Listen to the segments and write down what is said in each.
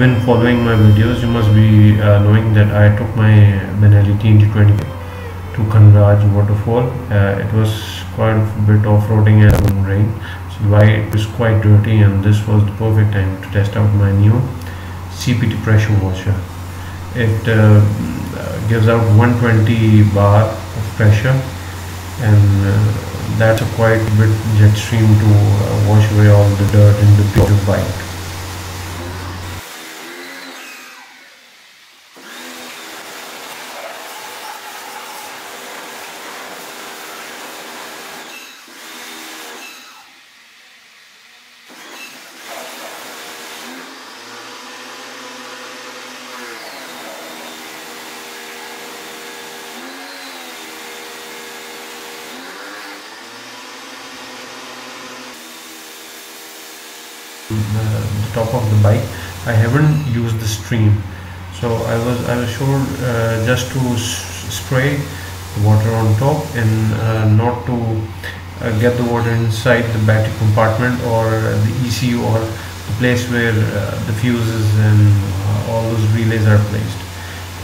been following my videos, you must be uh, knowing that I took my Benelli TNT20 to Kanraj waterfall. Uh, it was quite a bit off-roading and rain, so why it was quite dirty and this was the perfect time to test out my new CPT pressure washer. It uh, gives out 120 bar of pressure and uh, that's a quite bit jet stream to uh, wash away all the dirt in the bike. The top of the bike. I haven't used the stream. So I was I was sure uh, just to spray water on top and uh, not to uh, get the water inside the battery compartment or the ECU or the place where uh, the fuses and uh, all those relays are placed.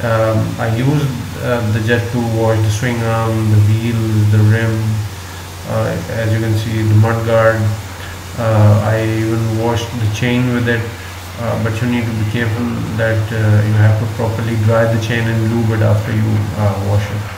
Um, I used uh, the jet to wash the swing arm, the wheels, the rim as you can see the mud guard uh, I even washed the chain with it uh, but you need to be careful that uh, you have to properly dry the chain and lube it after you wash it.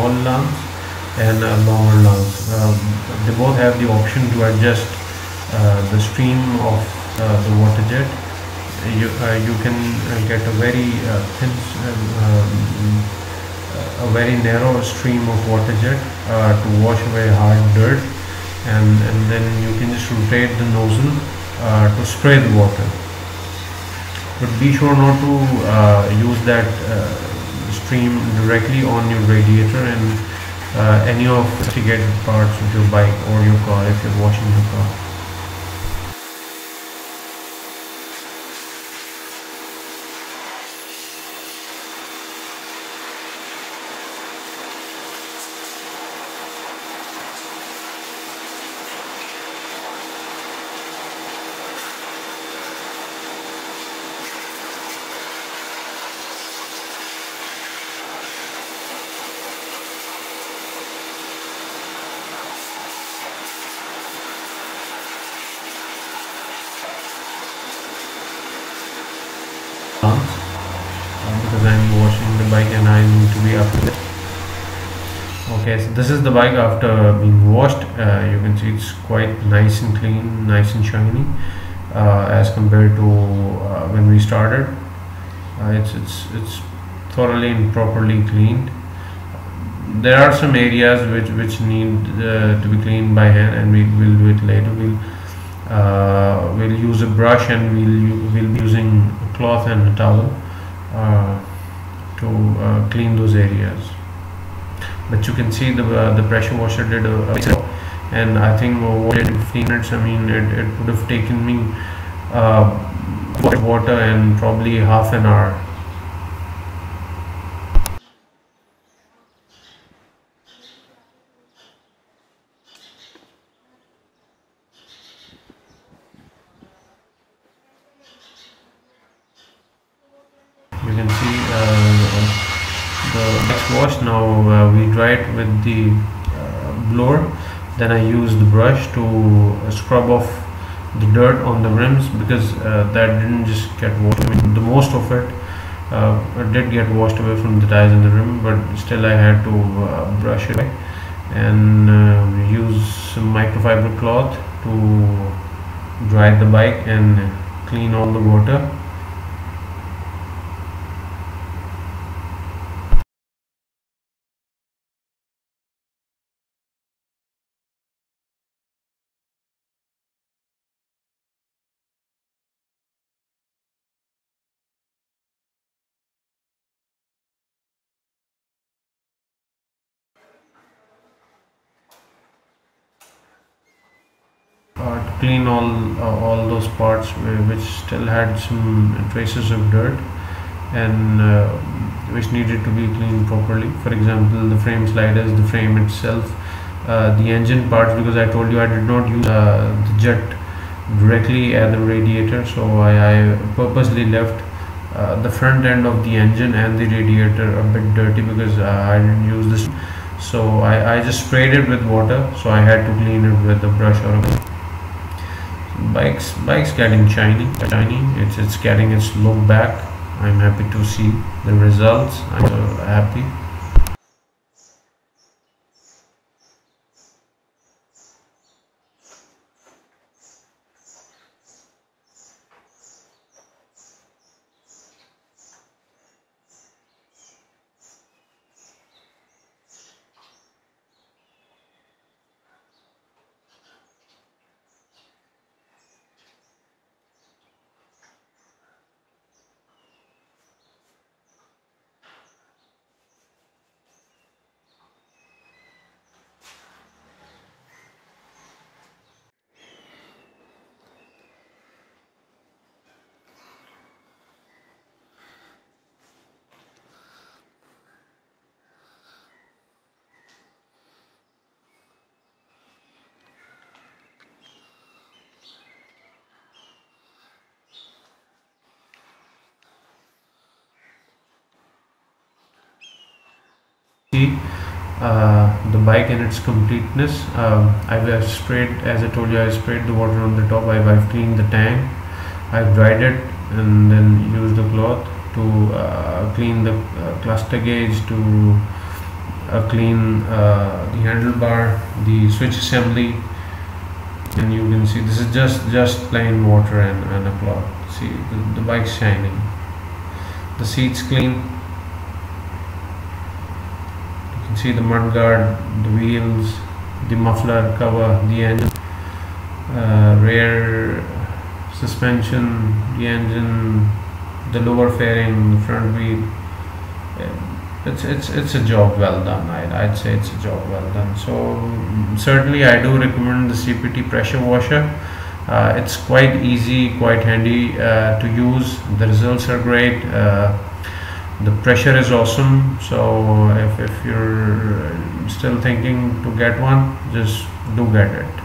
Small lungs and uh, longer lungs. Um, they both have the option to adjust uh, the stream of uh, the water jet. You, uh, you can uh, get a very thin, um, a very narrow stream of water jet to wash away hard dirt and, and then you can just rotate the nozzle to spray the water. But be sure not to use that stream directly on your radiator and uh, any of the triggered parts of your bike or your car if you're washing your car. Because I'm washing the bike and I need to be up okay so this is the bike after being washed. Uh, you can see it's quite nice and clean nice and shiny uh, as compared to uh, when we started. Uh, it's it's it's thoroughly and properly cleaned. There are some areas which which need uh, to be cleaned by hand and we will do it later. We'll uh, we'll use a brush and we'll we'll be using a cloth and a towel to uh, clean those areas. But you can see the uh, the pressure washer did a, a and I think over 15 minutes I mean it, it would have taken me water and probably half an hour you can see uh, the wash. Now uh, we dry it with the uh, blower. Then I use the brush to scrub off the dirt on the rims because that didn't just get washed. I mean, the most of it uh, did get washed away from the tires in the rim but still I had to uh, brush it away and uh, use some microfiber cloth to dry the bike and clean all the water uh, to clean all uh, all those parts which still had some traces of dirt and uh, which needed to be cleaned properly. For example the frame sliders the frame itself uh, the engine parts because I told you I did not use uh, the jet directly at the radiator so I, I purposely left uh, the front end of the engine and the radiator a bit dirty because I didn't use this. So I, I just sprayed it with water so I had to clean it with a brush or a bikes bikes getting shiny shiny. It's it's getting its look back. I'm happy to see the results. I'm so happy see uh, the bike in its completeness um, I've sprayed as I told you I sprayed the water on the top I've cleaned the tank I've dried it and then used the cloth to uh, clean the uh, cluster gauge to uh, clean uh, the handlebar the switch assembly and you can see this is just just plain water and, and a cloth. See the, the bike's shining. The seats clean see the mudguard, the wheels, the muffler cover, the engine, uh, rear suspension, the engine, the lower fairing, the front wheel. It's it's it's a job well done. I'd, I'd say it's a job well done. So certainly I do recommend the CPT pressure washer. Uh, it's quite easy, quite handy uh, to use. The results are great. The pressure is awesome. So if, if you're still thinking to get one just do get it